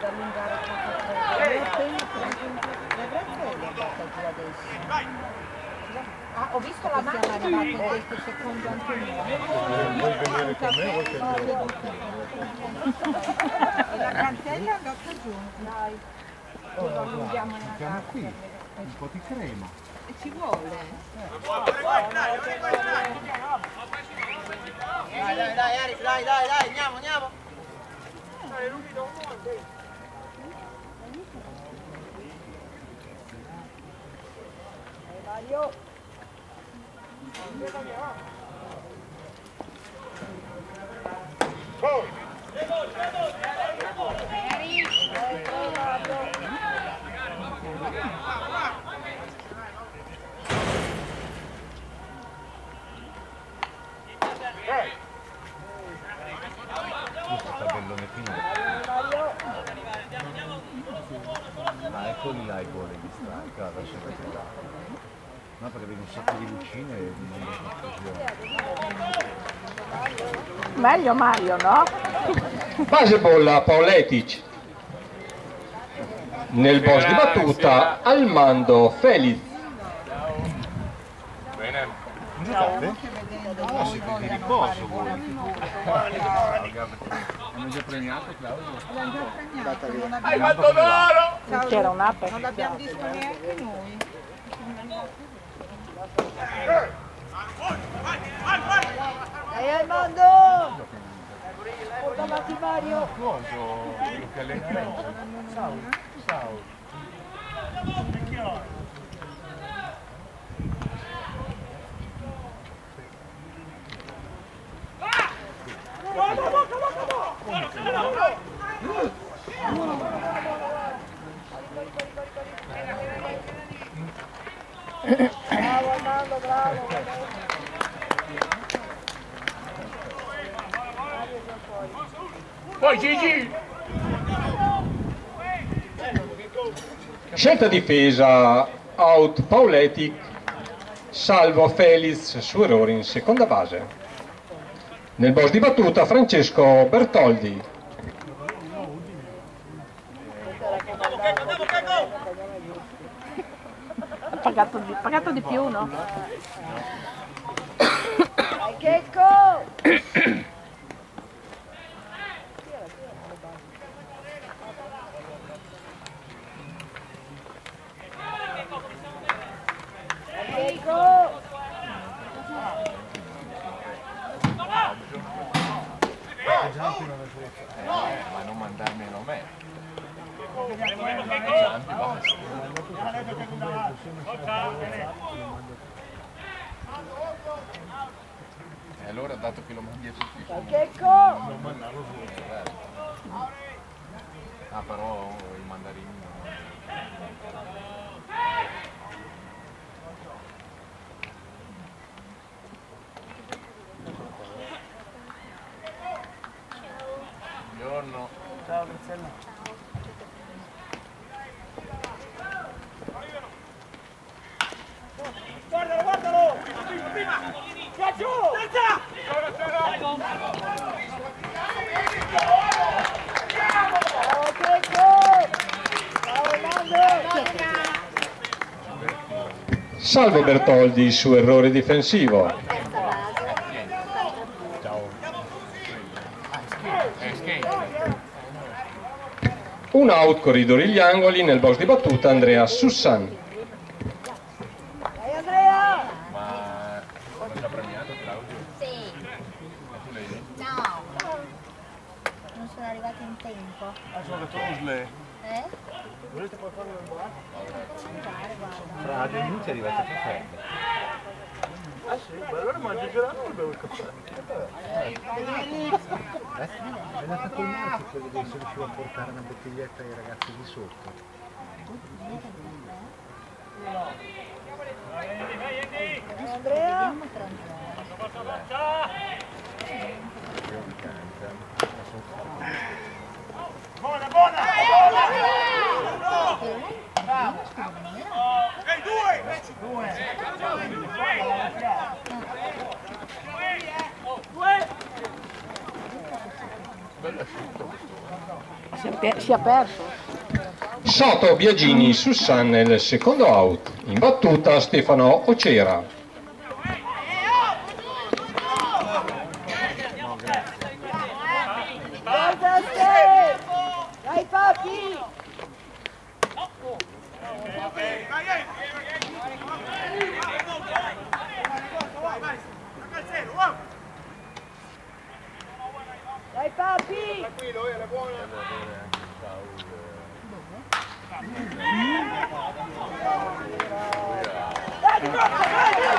ad allungare giù adesso. Ah, ho visto la macchina. Siamo arrivati in questo secondo anche noi. Vuoi venire con me o vuoi che E la cantella è andata giù. Dai. Lo allunghiamo nella Siamo qui, un po' di crema. E ci vuole. Dai, dai, dai, Eric, dai, dai, dai, andiamo, andiamo. Questo tabellone fino. Ah, eccoli là i gol di strike, vedete là. No, perché vedi un sacco di lucine e non confusione. Meglio Mario, no? Base bolla Pauletic. Nel boss di battuta al mando Feliz. Non giocate? No, siete di riposo voi. Hanno già premiato Claudio? Hai fatto d'oro! C'era un'ape. Non l'abbiamo visto neanche noi. Dai Armando! Porta avanti Mario! Coso, che allenamento. Ciao, ciao. Bravo Armando, bravo! Poi Gigi! Scelta difesa out Pauletic, salvo Feliz su errore in seconda base. Nel boss di battuta Francesco Bertoldi. Pagato di, pagato di più, no? Dai Checco! Ma non mandarmelo a me. Giampi, basta. E allora dato che lo mandi a tutti non mandarlo su Ah però i mandarini non- Buongiorno. Ciao, Graziella. Guardalo, guardalo! Prima, prima! Qua giù! Alza! Bravo Checco! Bravo Armando! Salvo Bertoldi su errore difensivo. Un out corridori gli angoli nel boss di battuta Andrea Sussan. Dai Andrea! Ma l'ho già premiato Claudio? Sì, Ma tu l'hai no. Non sono arrivata in tempo. Ah, sono le trusle. Eh? Volete qualcosa da guarda. Fra due minuti arrivate più fredde. Ah sì, allora mangio il gelato o bevo il caffè? Eh? È andata col marzo per vedere se riuscivo a portare una bottiglietta ai ragazzi di sotto. Andrea! Io mi cangia. Ma sono fatto. Buona, buona! Ehi, due! Due! Bello asciutto questo. Si è, perso. Soto Biagini su San nel secondo out. In battuta Stefano Ocera. Guarda papi. Tranquillo, eh, le buone. Dai, troppo, dai, dai!